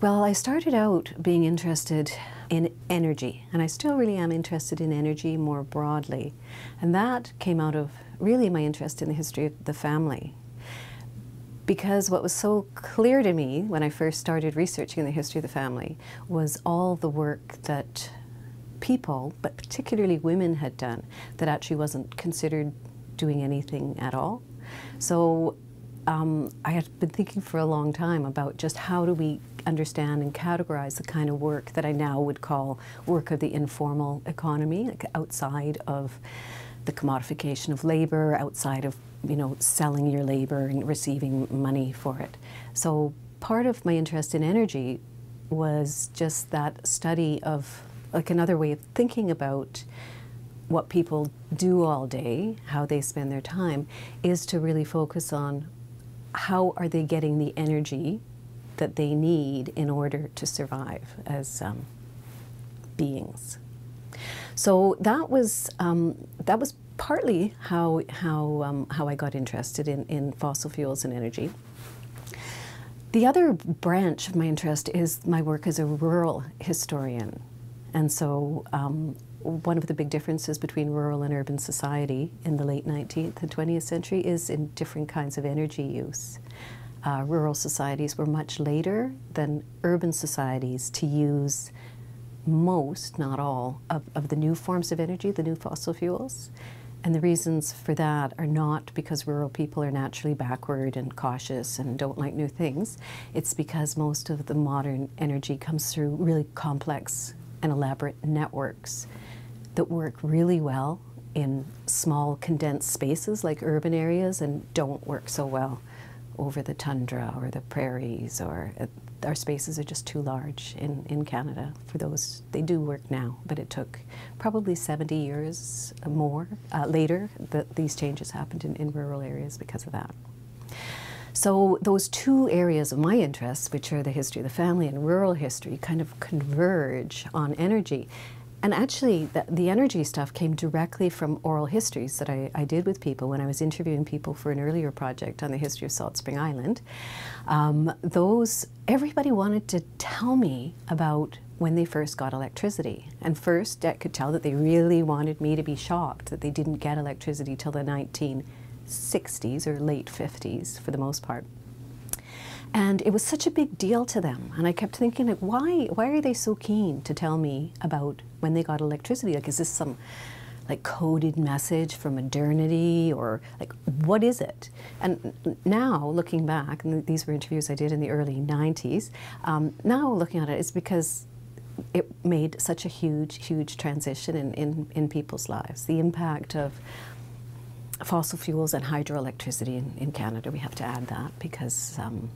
Well, I started out being interested in energy, and I still really am interested in energy more broadly. And that came out of really my interest in the history of the family. Because what was so clear to me when I first started researching the history of the family was all the work that people, but particularly women, had done that actually wasn't considered doing anything at all. So um, I had been thinking for a long time about just how do we understand and categorize the kind of work that I now would call work of the informal economy, like outside of the commodification of labor, outside of you know selling your labor and receiving money for it. So part of my interest in energy was just that study of like another way of thinking about what people do all day, how they spend their time, is to really focus on how are they getting the energy that they need in order to survive as um, beings. So that was um, that was partly how how um, how I got interested in, in fossil fuels and energy. The other branch of my interest is my work as a rural historian. And so um, one of the big differences between rural and urban society in the late 19th and 20th century is in different kinds of energy use. Uh, rural societies were much later than urban societies to use most, not all, of, of the new forms of energy, the new fossil fuels. And the reasons for that are not because rural people are naturally backward and cautious and don't like new things. It's because most of the modern energy comes through really complex and elaborate networks that work really well in small condensed spaces like urban areas and don't work so well over the tundra or the prairies or uh, our spaces are just too large in, in Canada for those. They do work now, but it took probably 70 years more uh, later that these changes happened in, in rural areas because of that. So those two areas of my interests, which are the history of the family and rural history, kind of converge on energy. And actually, the, the, energy stuff came directly from oral histories that I, I, did with people when I was interviewing people for an earlier project on the history of Salt Spring Island. Um, those, everybody wanted to tell me about when they first got electricity. And first, I could tell that they really wanted me to be shocked that they didn't get electricity till the 19 60s or late 50s for the most part. And it was such a big deal to them. And I kept thinking, like, why, why are they so keen to tell me about when they got electricity? Like, is this some like coded message for modernity or like what is it? And now looking back, and these were interviews I did in the early 90s, um, now looking at it, it's because it made such a huge, huge transition in, in, in people's lives. The impact of fossil fuels and hydroelectricity in, in Canada. We have to add that because um,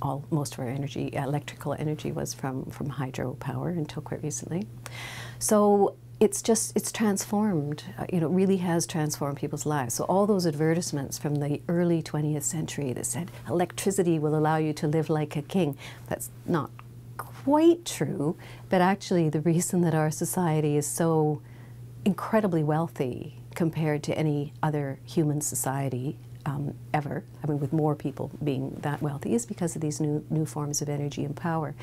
all most of our energy, electrical energy, was from from hydropower until quite recently. So it's just it's transformed. Uh, you know, really has transformed people's lives. So all those advertisements from the early 20th century that said electricity will allow you to live like a king. That's not quite true. But actually, the reason that our society is so incredibly wealthy compared to any other human society um, ever, I mean, with more people being that wealthy, is because of these new, new forms of energy and power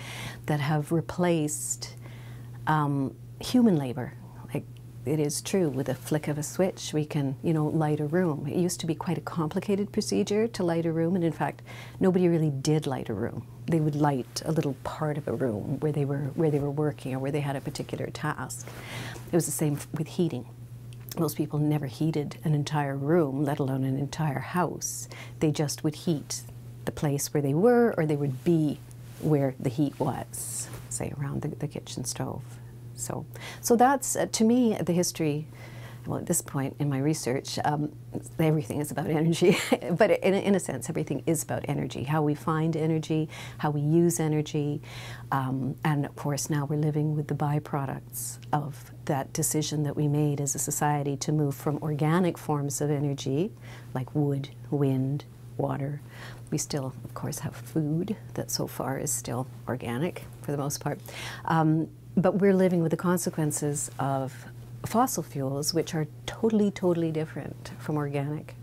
that have replaced um, human labor. Like it is true, with a flick of a switch, we can, you know, light a room. It used to be quite a complicated procedure to light a room, and in fact, nobody really did light a room. They would light a little part of a room where they were where they were working or where they had a particular task. It was the same with heating most people never heated an entire room, let alone an entire house. They just would heat the place where they were, or they would be where the heat was, say around the, the kitchen stove. So, so that's uh, to me the history well, at this point in my research, um, everything is about energy. but in, in, a sense, everything is about energy how we find energy, how we use energy. Um, and of course, now we're living with the byproducts of that decision that we made as a society to move from organic forms of energy, like wood, wind, water. We still, of course, have food that so far is still organic for the most part. Um, but we're living with the consequences of fossil fuels, which are totally, totally different from organic.